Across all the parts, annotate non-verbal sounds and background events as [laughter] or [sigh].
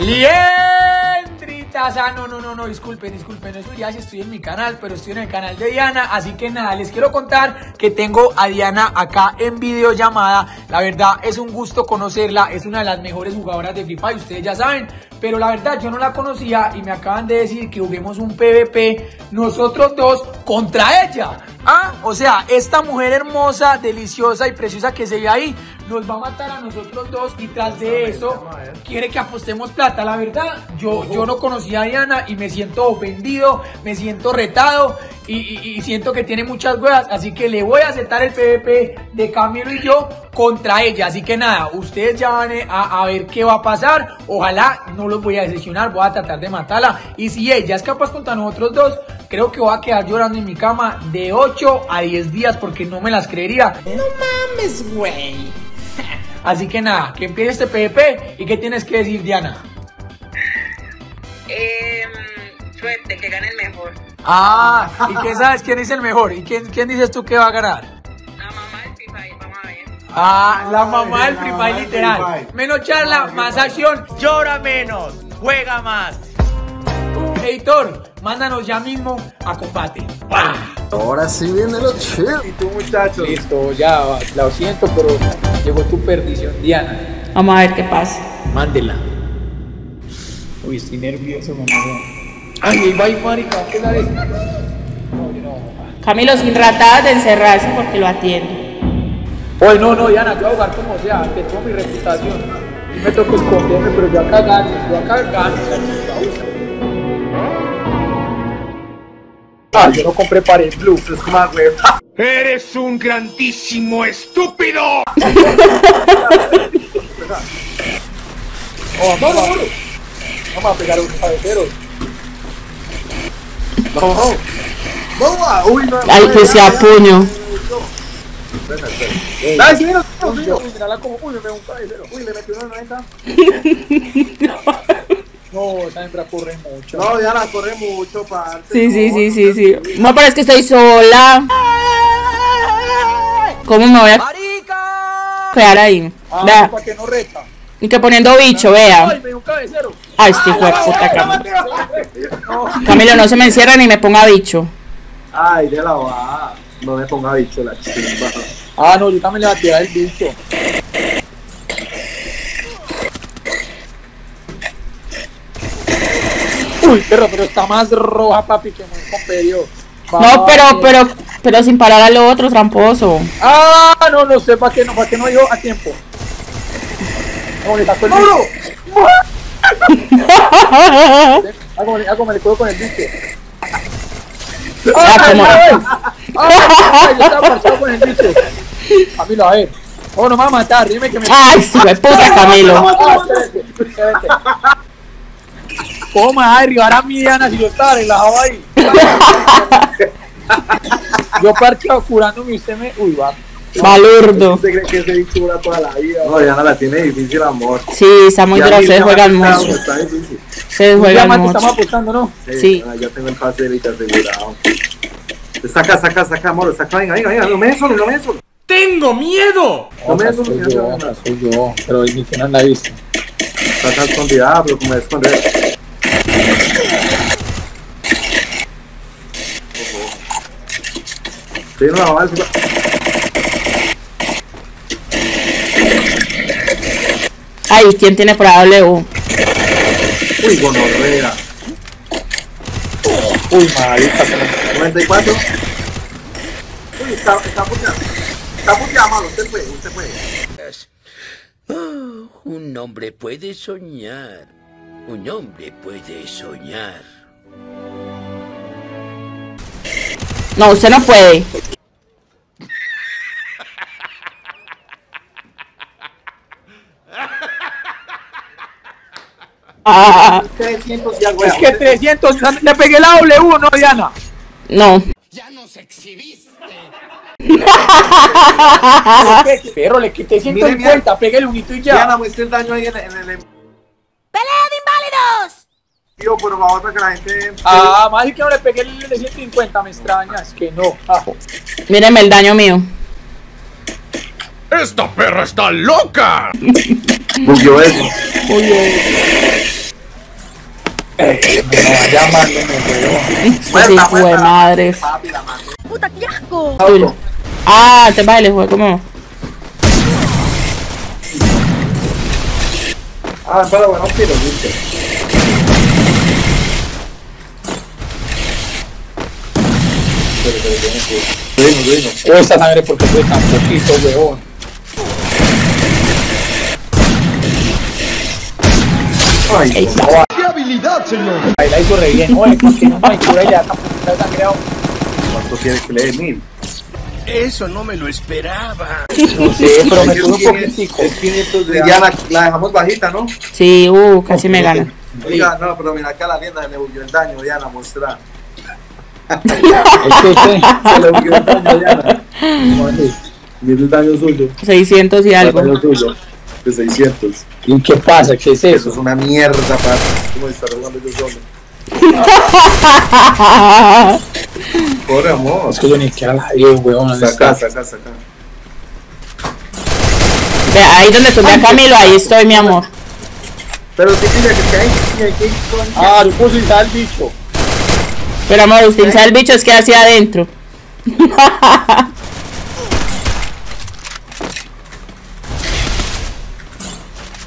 Liendritas, ah, no, no, no, no, disculpen, disculpen, no ya si estoy en mi canal, pero estoy en el canal de Diana, así que nada, les quiero contar que tengo a Diana acá en videollamada, la verdad es un gusto conocerla, es una de las mejores jugadoras de Free Fire, ustedes ya saben, pero la verdad yo no la conocía y me acaban de decir que juguemos un PvP nosotros dos contra ella. Ah, o sea, esta mujer hermosa, deliciosa y preciosa que se ve ahí, nos va a matar a nosotros dos y tras de eso quiere que apostemos plata. La verdad, yo, yo no conocía a Diana y me siento ofendido, me siento retado y, siento que tiene muchas huevas, así que le voy a aceptar el PvP de Camilo y yo contra ella. Así que nada, ustedes ya van a, a ver qué va a pasar. Ojalá no los voy a decepcionar, voy a tratar de matarla. Y si ella es capaz contra nosotros dos, creo que voy a quedar llorando en mi cama de 8 a 10 días porque no me las creería. No mames, güey. Así que nada, que empiece este PvP y qué tienes que decir, Diana. Eh, suerte, que gane el mejor. Ah, ¿y qué sabes quién es el mejor? ¿Y quién, quién dices tú que va a ganar? La mamá del Free Fire, vamos a ver. Ah, la mamá del Free Fire literal. Menos charla, más acción. Llora menos, juega más. Editor, mándanos ya mismo a combate. Ahora sí viene lo chido. ¿Y tú, muchachos? Listo, ya, lo siento, pero llegó tu perdición, Diana. Vamos a ver qué pasa. Mándela. Uy, estoy nervioso, mamá. Ay, ahí va, ahí, marica, ¿qué la ves? No, no. Camilo, sin ratadas de encerrarse porque lo atiendo. Oye, no, no, Diana, yo voy a jugar como sea, que tengo mi reputación. Y me toca esconderme, pero yo acá gano, yo acá gano. Ah, yo no compré pared blue, es más, güey. ¡Eres un grandísimo estúpido! oh, no, no, no. Vamos a pegar un cabecero. No, no. No, uy, no. Ay, que sea puño. Sí, mira, como, uy, me pegó un cabecero. Uy, le metió una 90. No, esa hembra corre mucho. No, ya la corre mucho, parce. Sí, sí, sí, sí, sí. No, pero es que estoy sola. ¿Cómo me voy a quedar ahí? Ah, Vea. para que no reta. Y que poniendo bicho, vea. Ay, me dio un cabecero. Ay, este hijo de puta Camilo. Camilo, no se me encierra ni me ponga bicho. Ay, de la va. No me ponga bicho la chimba. Ah, no, yo también le voy a tirar el bicho. Uy, perro, pero está más roja, papi, que muy comperio. No, pero, pero, pero sin parar al otro, tramposo. Ah, no, no sé, ¿para qué no? ¿Para qué no llegó a tiempo? No, le sacó el. [laughs] Hago, con el bicho. Ah, como- Ay, yo estaba parchado con el bicho. Camilo, a ver. Oh, no me va a matar, dime que me. Ay, de puta, Camilo. Ah, espérate, espérate. ¿Cómo me va a derribar a mi Diana si yo estaba relajado ahí? [laughs] yo parqueado curándome y usted me. Uy, va. Balurdo. ¿Usted cree que ese bicho dura toda la vida? No, Diana la tiene difícil, amor. Sí, está muy duro, juegan está- mucho. Está difícil. Un juegan diamante estamos mucho. apostando, ¿no? Sí. ah, ya tengo el pase de Vita asegurado. Saca, saca, saca, amor, saca, venga, venga, venga, no me des solo, no me des solo. ¡Tengo miedo! No me des soy solo, yo, mira, soy yo, pero ni que no la he visto. Saca escondida, pero como es esconder. Sí, no la va a decir. Ay, ¿quién tiene por ahí W? Uy, gonorrea. Uy, marica, se me- 94. Uy, está, está puteado. Está puteado, malo. Usted puede, usted puede. Un hombre puede soñar. Un hombre puede soñar. No, usted no puede. Ah, 300 ya, Es que 300, le pegué la W, ¿no, Diana? no. Perro, le quité 150, pegué el unito y ya. Diana, muestre el daño ahí en, en el. Tío, por favor, para que la gente. Ah, más que no le pegué el de 150, me extrañas, que no. Ah, Míreme el daño mío. ¡Esta perra está loca! Bugueó eso. oye, Eh, me weón. Este hijo de madres. La mano. Tuyo. Ah, te baile, juego como. Ah, pero bueno, tiro, viste. Bueno, bueno. Oh, esta sangre porque fue tan poquito, weón. Ay, Ey, Ahí la hizo re bien. Oye, porque no hay cura ya tan poquita de sangre aún. ¿cuánto quiere que le dé mil? Eso no me lo esperaba. No sé, pero me tuvo un poquitico. Es 500 de Diana, la dejamos bajita, ¿no? Sí, uh, casi me gana. Oiga, no, pero mira acá la tienda se le huyó el daño, Diana, mostrar. 600 y algo. daño suyo. De 600. ¿Y qué pasa? ¿Qué es Eso eso? es una mierda, para ¿Cómo está jugando yo solo? Pobre amor. Es que yo ni siquiera la vi, weón. ¿dónde Saca, saca, saca. Ve, ahí donde tú a Camilo, ahí estoy, mi amor. Pero sí, que hay, que hay, que hay con... Ah, yo el bicho. Pero amor, usted sabe el bicho es que hacia adentro.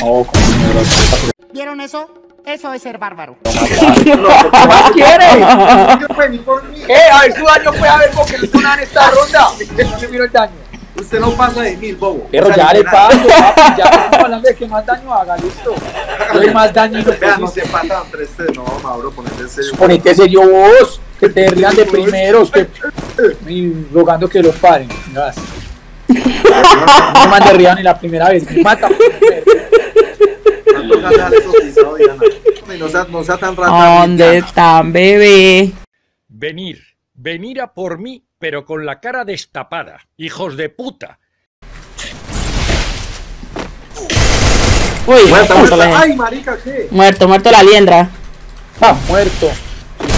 No, no ¿Vieron eso? Eso es ser bárbaro. ¿Qué más quiere? ¿Qué fue? Ni por mí. ¿Qué? A ver su daño fue a ver porque nada en esta ronda. No le miro el daño. Usted no pasa de mil, bobo. Pero O sea, ya le paso, papi. Ya estamos hablando de que más daño haga, listo. Yo más dañino. Vea, no pues, se patan tres, tres. No, Mauro, ponete serio. Ponete serio vos, que te rían de primeros, que y rogando que los paren. Gracias. No me han derribado ni la primera vez. Me mata. No No sea, no sea tan rata. ¿Dónde están, bebé? Venir, venir a por mí, pero con la cara destapada. Hijos de puta. Uy, muerto, muerta. la- Ay, marica, ¿qué? muerto, muerto la liendra. Ah, muerto.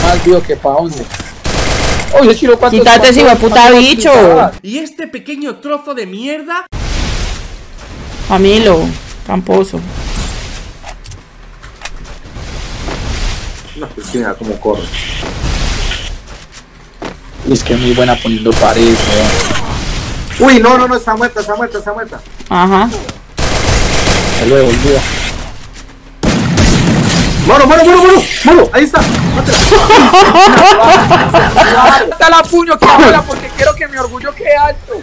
Más vivo que pa' dónde. Oye, chilo, ¿cuántos Quítate hijueputa cuántos bicho. ¿Y este pequeño trozo de mierda? Camilo, tramposo. No, es que mira cómo corre. Es que es muy buena poniendo paredes, weón. Uy, no, no, no, está muerta, está muerta, está muerta. Ajá. Se lo devolvió. Moro, moro, moro, moro, moro, ahí está. Mátela. Hasta la puño que porque quiero que mi orgullo quede alto.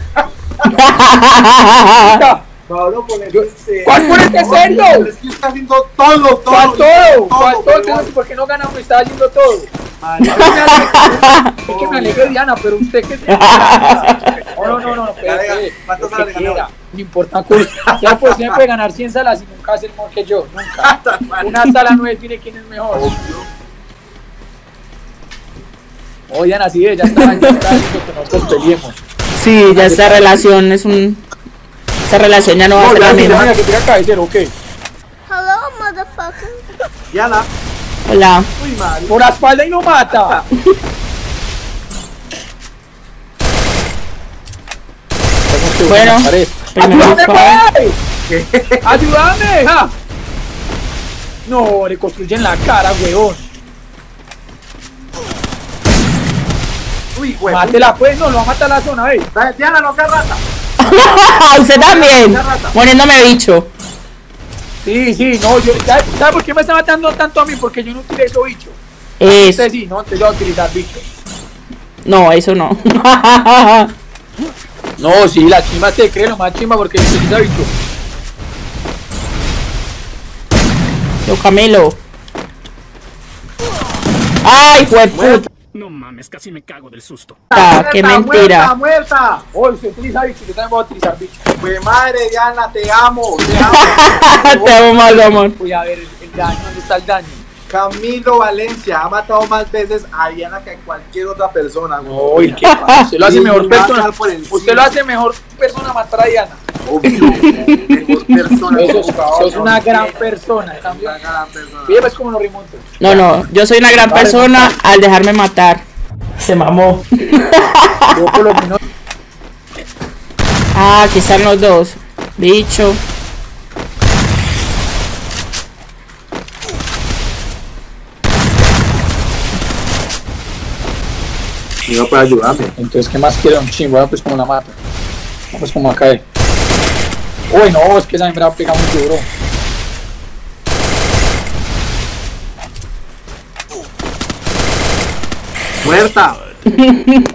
[laughs] Pablo, ponete en serio. ¿Cuál ponete en serio? Es que está haciendo todo, todo. ¿Cuál todo? ¿Cuál todo? ¿por qué no gana uno y está haciendo todo? [laughs] [laughs] Es que me alegre Diana, pero usted que [laughs] No, no, no, no, no, quiera. No importa cuál. Ya pues siempre puede ganar 100 salas y nunca hacer mejor que yo, nunca. Una sala no define quién es mejor. Oh, Diana, sí, ya está, ya está que nosotros peleemos. Sí, ya esta relación es un. Esa relación ya no va a ser la misma. mira, que tira cabecero, ¿ok? Diana, Hola. uy, madre. Por la espalda y no mata. Bueno, ¡Ayúdame, pues! ¡Ayúdame! ja. No, le construyen la cara, weón. Uy, güey. Mátela, pues, no, lo va a matar la zona, eh. Diana, no seas rata. [laughs] Usted también. Poniéndome bicho. Sí, sí, no, yo, ¿sabe, sabe por qué me está matando tanto a mí? Porque yo no utilizo bicho. Eso. Usted sí, no, yo voy a utilizar bicho. No, eso no. [laughs] No, sí, la chima se cree lo más chima porque utiliza bicho. Yo, Camilo. Ay, puta. No mames, casi me cago del susto. Qué Muerta, mentira. Muerta, muerta. Oh, usted utiliza bicho, yo también voy a utilizar bicho. Pues madre, Diana, te amo, te amo. [laughs] Te amo más, amor. Voy a ver el, el daño, ¿dónde está el daño? Camilo Valencia ha matado más veces a Diana que a cualquier otra persona. Uy, qué pasa, usted lo hace mejor persona. Usted lo hace mejor persona matar a Diana. Obvio, mejor sos una gran persona. Una gran persona. Pues, como. No, no, yo soy una gran persona al dejarme matar. Se mamó. Ah, aquí están los dos. Bicho. Iba para ayudarme. Entonces, ¿qué más quiere un chingo? Ah, pues como la mata. Ah, pues como la cae. Eh. Uy, no, es que esa hembra pega muy duro. ¡Muerta!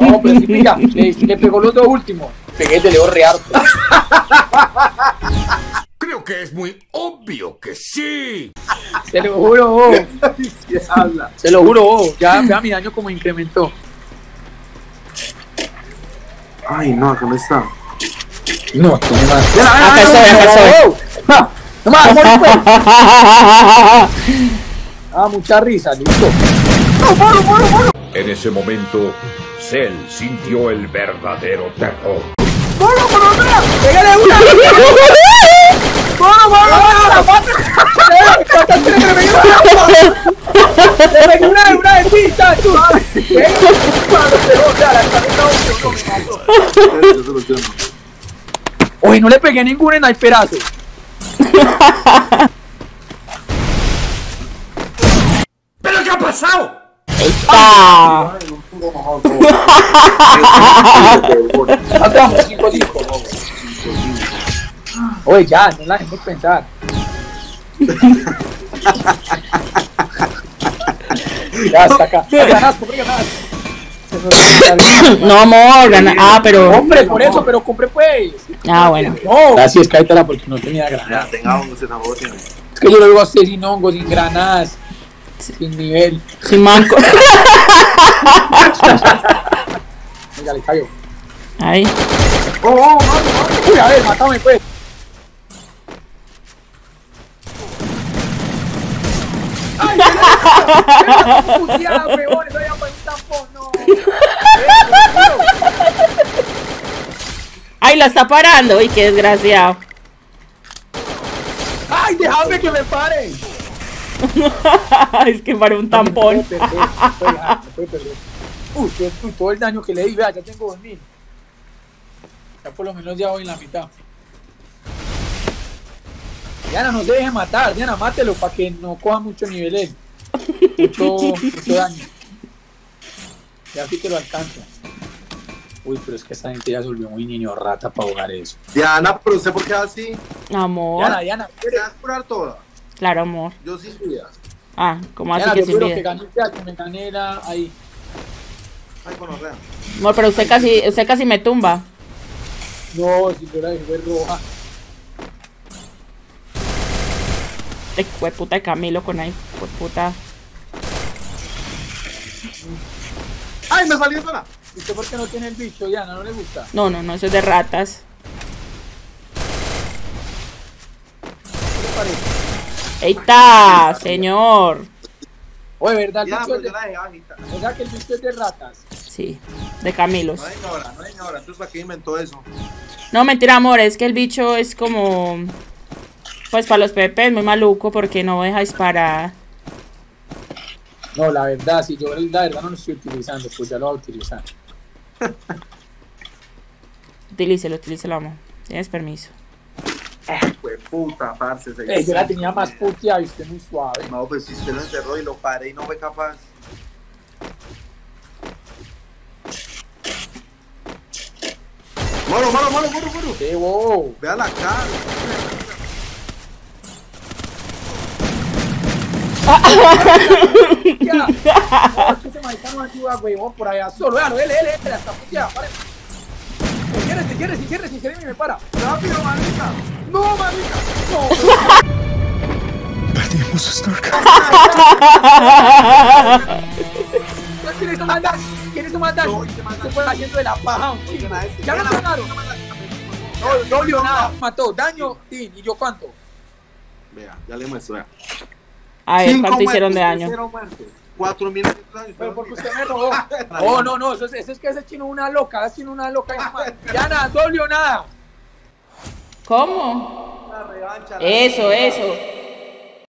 No, pero sí, mira, le, le pegó los dos últimos. Pegué el de Leo Rearto. Creo que es muy obvio que sí. Se lo juro, oh. [laughs] ¿Qué habla? Se lo juro, oh. Ya vea mi daño como incrementó. Ay, no, acá no está. No, tiene más. Acá estoy, acá estoy. No, no más, pues. Ah, mucha risa, listo. En ese momento, Cell sintió el verdadero terror. ¡Pégale una! ¡Mono, mono, mono! ¡Le pegué una de una de ti, chacho! La cabeza, Yo se lo entiendo. Oye, no le pegué ningún sniperazo. [laughs] ¿Pero qué ha pasado? Matamos 5 5 Oye, ya, no la dejemos pensar. [laughs] ya, está acá. Ganas, ganas. No, amor. gana- Ah, pero. Hombre, por eso, pero compre pues. Ah, bueno. No. Gracias, cállate porque no tenía granadas. Ya, tenga hongos en la boca. Es que yo lo digo a usted sin hongos, sin granadas, sin nivel. Sin manco. Venga, le cayó. Ahí. Oh, oh, mami, mami. Uy, a ver, mátame pues. ¡Ay, qué puteada, huevón! Eso ya fue un tampón, no. Ay, la está parando. Uy, qué desgraciado. ¡Ay, déjame que me pare! [laughs] es que para un tampón. [laughs] Uy, todo el daño que le di, vea, ya tengo 2000. Ya por lo menos ya voy en la mitad. Diana, no se deje matar, Diana, mátelo para que no coja mucho nivel él. [laughs] Mucho, mucho daño. Ya sí que lo alcanza. Uy, pero es que esta gente ya se volvió muy niño rata para jugar eso. Diana, pero usted por qué así? Amor. Diana, Diana, ¿Te vas a curar toda? Claro, amor. Yo sí subía. Ah, ¿cómo así Diana, que yo sin que vida? gane usted, que me gane la- ahí. Ay, con rea. Amor, pero usted casi, usted casi me tumba. No, si yo la dejé roja. Fue puta de Camilo con ahí. Fue puta. ¡Ay, me salió sola! ¿Y usted por qué no tiene el bicho, Diana? ¿No le gusta? No, no, no, eso es de ratas. ¿Qué le parece? ¡Eita, señor! Oye, ¿verdad? El bicho es de... dejé bajita. O sea que el bicho es de ratas. Sí, de Camilos. No ignora, no ignora. Entonces, ¿para qué inventó eso? No, mentira, amor, es que el bicho es como. Pues para los pepes, muy maluco porque no deja disparar. No, la verdad, si yo la verdad no lo estoy utilizando, pues ya lo voy a utilizar. [laughs] Utilícelo, utilícelo, amor. Tienes permiso. Fue puta, parce. Eh, yo la tenía más puteada y usted muy suave. No, pues si usted lo encerró y lo paré y no fue capaz. Moro, moro, moro, moro, moro. ¡Qué bobo! Vea la cara. [laughs] [laughs] No, ayuda, huevón, por allá solo. Véalo, él, él, él, está puteada, pare. Si quieres, si quieres, si quieres, si quieres, y me para. Rápido, manita. No, marica, no. ¿Quién hizo más daño? ¿Quién hizo más daño? Se fue haciendo de la paja, un chico. Ya lo ganaron. No, no vio nada. Mató, daño, Tin, ¿y yo cuánto? Vea, ya le muestro, vea. A ver, Cinco ¿cuánto hicieron de muertos, daño? Cuatro mil. Pero porque usted me robó. No, [laughs] no, no, eso es, eso es que ese chino es una loca, ese chino es una loca. Ya nada, no vio nada. ¿Cómo? La revancha. la Eso, eso.